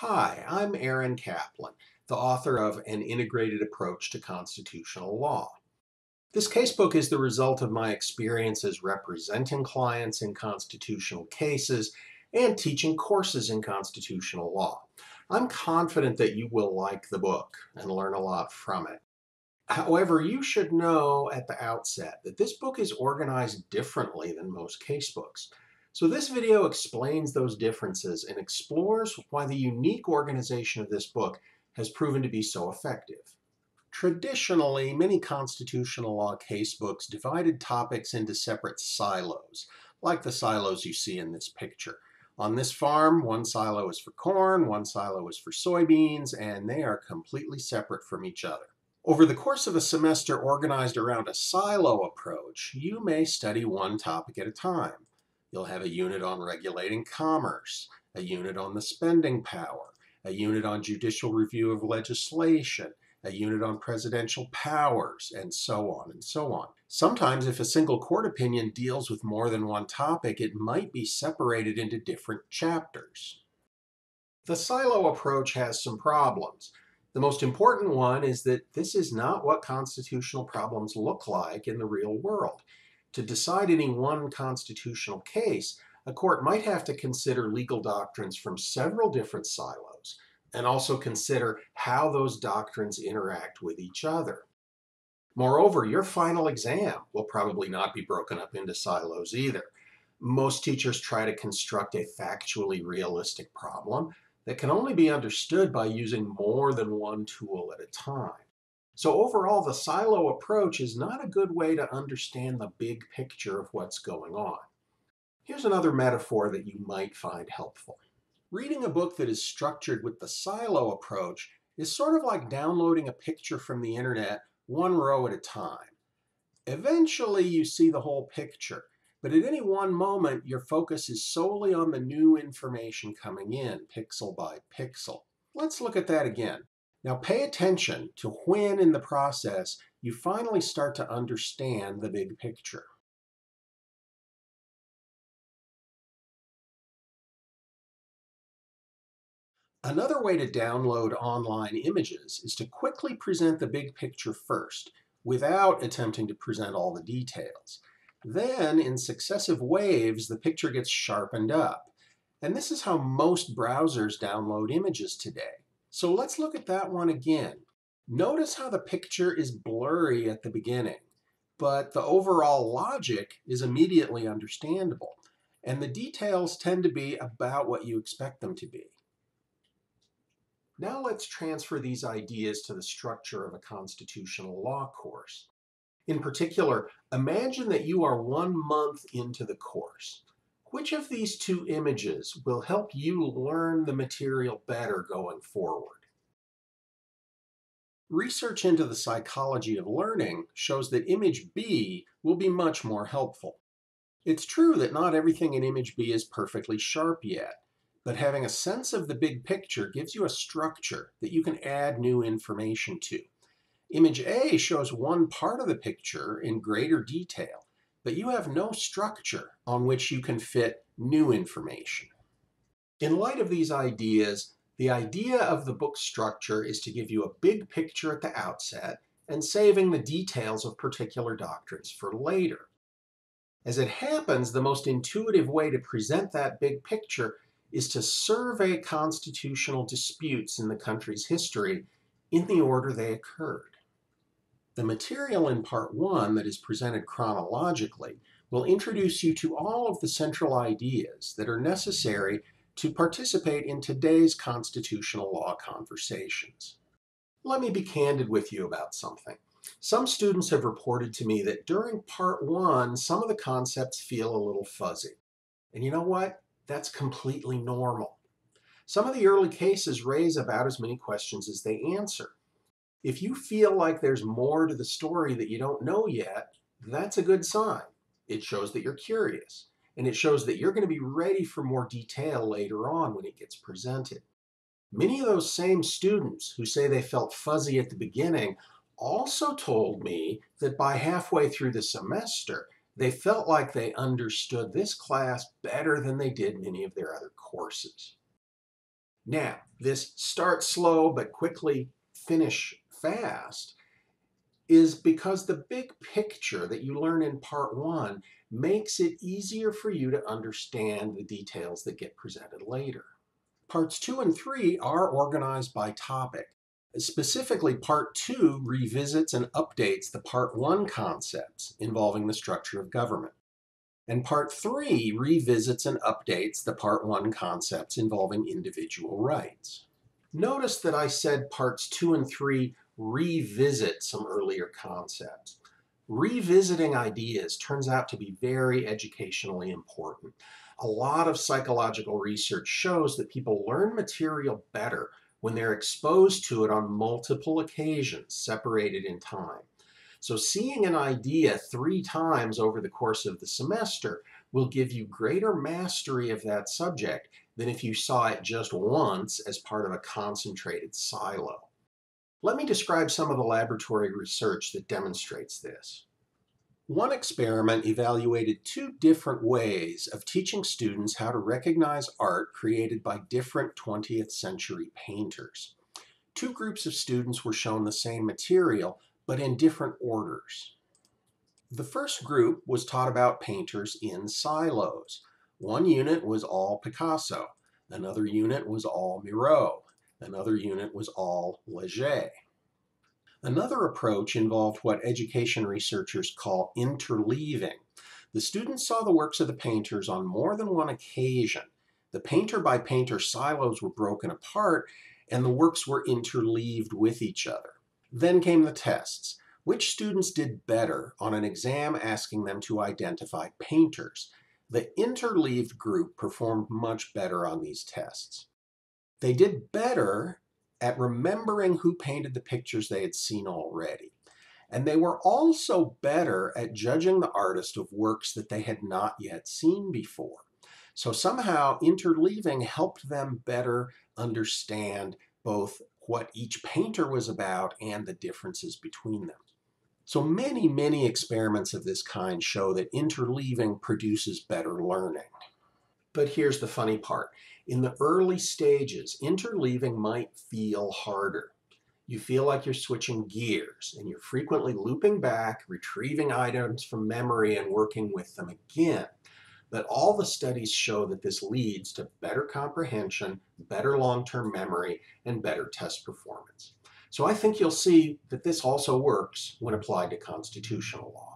Hi, I'm Aaron Caplan, the author of An Integrated Approach to Constitutional Law. This casebook is the result of my experiences representing clients in constitutional cases and teaching courses in constitutional law. I'm confident that you will like the book and learn a lot from it. However, you should know at the outset that this book is organized differently than most casebooks. So this video explains those differences and explores why the unique organization of this book has proven to be so effective. Traditionally, many constitutional law casebooks divided topics into separate silos, like the silos you see in this picture. On this farm, one silo is for corn, one silo is for soybeans, and they are completely separate from each other. Over the course of a semester organized around a silo approach, you may study one topic at a time. You'll have a unit on regulating commerce, a unit on the spending power, a unit on judicial review of legislation, a unit on presidential powers, and so on and so on. Sometimes, if a single court opinion deals with more than one topic, it might be separated into different chapters. The silo approach has some problems. The most important one is that this is not what constitutional problems look like in the real world. To decide any one constitutional case, a court might have to consider legal doctrines from several different silos and also consider how those doctrines interact with each other. Moreover, your final exam will probably not be broken up into silos either. Most teachers try to construct a factually realistic problem that can only be understood by using more than one tool at a time. So overall, the silo approach is not a good way to understand the big picture of what's going on. Here's another metaphor that you might find helpful. Reading a book that is structured with the silo approach is sort of like downloading a picture from the internet one row at a time. Eventually, you see the whole picture, but at any one moment, your focus is solely on the new information coming in, pixel by pixel. Let's look at that again. Now pay attention to when in the process you finally start to understand the big picture. Another way to download online images is to quickly present the big picture first, without attempting to present all the details. Then, in successive waves, the picture gets sharpened up. And this is how most browsers download images today. So let's look at that one again. Notice how the picture is blurry at the beginning, but the overall logic is immediately understandable, and the details tend to be about what you expect them to be. Now let's transfer these ideas to the structure of a constitutional law course. In particular, imagine that you are one month into the course. Which of these two images will help you learn the material better going forward? Research into the psychology of learning shows that image B will be much more helpful. It's true that not everything in image B is perfectly sharp yet, but having a sense of the big picture gives you a structure that you can add new information to. Image A shows one part of the picture in greater detail, but you have no structure on which you can fit new information. In light of these ideas, the idea of the book structure is to give you a big picture at the outset and saving the details of particular doctrines for later. As it happens, the most intuitive way to present that big picture is to survey constitutional disputes in the country's history in the order they occurred. The material in Part 1 that is presented chronologically will introduce you to all of the central ideas that are necessary to participate in today's constitutional law conversations. Let me be candid with you about something. Some students have reported to me that during Part 1, some of the concepts feel a little fuzzy. And you know what? That's completely normal. Some of the early cases raise about as many questions as they answer. If you feel like there's more to the story that you don't know yet, that's a good sign. It shows that you're curious, and it shows that you're going to be ready for more detail later on when it gets presented. Many of those same students who say they felt fuzzy at the beginning also told me that by halfway through the semester, they felt like they understood this class better than they did many of their other courses. Now, this start slow but quickly finish fast is because the big picture that you learn in part one makes it easier for you to understand the details that get presented later. Parts two and three are organized by topic. Specifically, part two revisits and updates the part one concepts involving the structure of government. And part three revisits and updates the part one concepts involving individual rights. Notice that I said parts two and three revisit some earlier concepts. Revisiting ideas turns out to be very educationally important. A lot of psychological research shows that people learn material better when they're exposed to it on multiple occasions, separated in time. So seeing an idea three times over the course of the semester will give you greater mastery of that subject than if you saw it just once as part of a concentrated silo. Let me describe some of the laboratory research that demonstrates this. One experiment evaluated two different ways of teaching students how to recognize art created by different 20th century painters. Two groups of students were shown the same material, but in different orders. The first group was taught about painters in silos. One unit was all Picasso, another unit was all Miro, another unit was all Leger. Another approach involved what education researchers call interleaving. The students saw the works of the painters on more than one occasion. The painter by painter silos were broken apart and the works were interleaved with each other. Then came the tests. Which students did better on an exam asking them to identify painters? The interleaved group performed much better on these tests. They did better at remembering who painted the pictures they had seen already. And they were also better at judging the artist of works that they had not yet seen before. So somehow interleaving helped them better understand both what each painter was about and the differences between them. So many, many experiments of this kind show that interleaving produces better learning. But here's the funny part. In the early stages, interleaving might feel harder. You feel like you're switching gears and you're frequently looping back, retrieving items from memory and working with them again. But all the studies show that this leads to better comprehension, better long-term memory, and better test performance. So I think you'll see that this also works when applied to constitutional law.